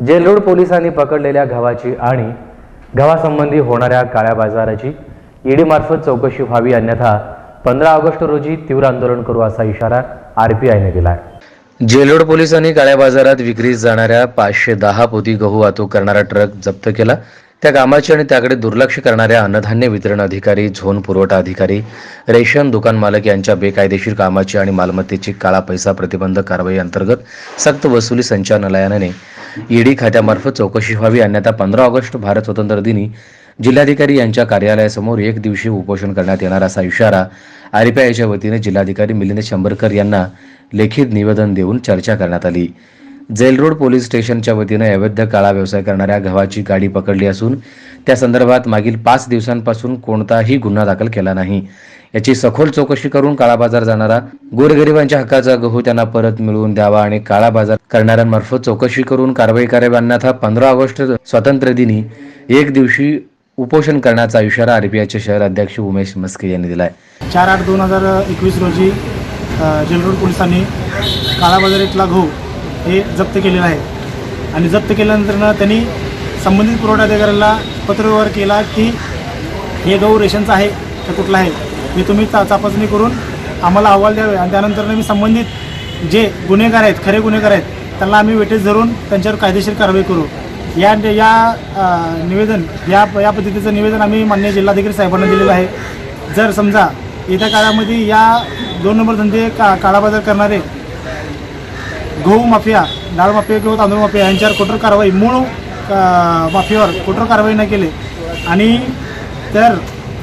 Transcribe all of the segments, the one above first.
Jail Road पोलिसांनी पकडलेल्या गव्हाची आणि गव्हासंबंधी होणाऱ्या काळ्या बाजाराची ईडीमार्फत चौकशी व्हावी अन्यथा पंधरा ऑगस्ट रोजी तीव्र आंदोलन करू असा इशारा आरपीआयने दिला आहे जेलोड पोलिसांनी काळ्या बाजारात विक्रीस जाणाऱ्या पाचशे दहा पोती गहू वाहतूक करणारा ट्रक जप्त केला. त्या कामाची आणि त्याकडे दुर्लक्ष करणाऱ्या अन्नधान्य वितरण अधिकारी झोन पुरवठा अधिकारी रेशन दुकान मालक यांच्या बेकायदेशीर कामाची आणि मालमत्तेची काळा पैसा प्रतिबंध कारवाई अंतर्गत सक्त वसुली संचालनालयाने ईडी खात्यामार्फत चौकशी व्हावी अन्यथा पंधरा ऑगस्ट भारत स्वतंत्र दिनी जिल्हाधिकारी यांच्या कार्यालयासमोर एक दिवशी उपोषण करण्यात येणार असा इशारा आरपीआयच्या वतीने जिल्हाधिकारी मिलिंद शंभरकर यांना लेखित निवेदन देऊन चर्चा करण्यात आली. जेल रोड पोलीस स्टेशनच्या वतीने अवैध काळा व्यवसाय करणाऱ्या गव्हाची गाडी पकडली असून त्या संदर्भात मागील पाच दिवसांपासून कोणताही गुन्हा दाखल केला नाही. याची सखोल चौकशी करून काळा बाजार जाणारा गोरगरिबांच्या हक्काचा गहू त्यांना परत मिळवून द्यावा आणि काळा बाजार करणाऱ्यांमार्फत चौकशी करून कारवाई करावी अन्यथा पंधरा ऑगस्ट स्वातंत्र्य दिनी एक दिवशी उपोषण करण्याचा इशारा आरपीआयचे शहर अध्यक्ष उमेश मस्के यांनी दिला आहे चार आठ दोन हजार एकवीस रोजी जेलरोड पोलिसांनी काळा बाजार इथला गहू हे जप्त केलेलं आहे. आणि जप्त केल्यानंतर त्यांनी संबंधित पुरवठाधिकाऱ्याला पत्रव्यवहार केला की हे गहू रेशनचं आहे का कुठलं आहे? हे तुम्ही चा तपासणी करून आम्हाला अहवाल द्यावे. आणि त्यानंतर मी संबंधित जे गुन्हेगार आहेत खरे गुन्हेगार आहेत त्यांना आम्ही वेटेज धरून त्यांच्यावर कायदेशीर कारवाई करू. या या निवेदन या या पद्धतीचं निवेदन आम्ही मान्य जिल्हाधिकारी साहेबांना दिलेलं आहे. जर समजा येत्या काळामध्ये या दोन नंबर धंदे का काळाबाजार करणारे गहू माफिया डाळ माफिया किंवा तांदूळ माफिया यांच्यावर कठोर कारवाई मूळ माफियावर कठोर कारवाई न केली. आणि तर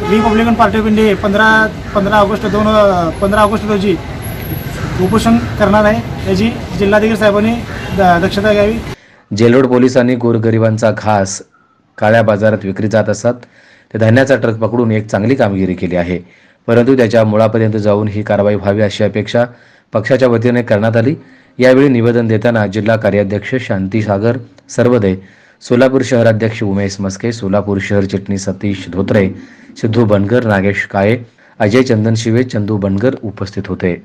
रिपब्लिकन पार्टी ऑफ इंडिया हे पंधरा पंधरा ऑगस्ट दोन पंधरा ऑगस्ट रोजी उपोषण करणार आहे. याची जिल्हाधिकारी साहेबांनी दक्षता घ्यावी. जेलोड पोलिसांनी गोरगरिबांचा घास काळ्या बाजारात विक्री जात असतात ते धान्याचा ट्रक पकडून एक चांगली कामगिरी केली आहे. परंतु त्याच्या मुळापर्यंत जाऊन ही कारवाई व्हावी अशी अपेक्षा पक्षाच्या वतीने करण्यात आली. यावेळी निवेदन देताना जिल्हा कार्याध्यक्ष शांती सागर सर्वदे सोलापूर शहराध्यक्ष उमेश मस्के सोलापूर शहर चिटणीस सतीश धोत्रे सिद्धू बनगर नागेश काळे अजय चंदन शिवे चंदू बनगर उपस्थित होते.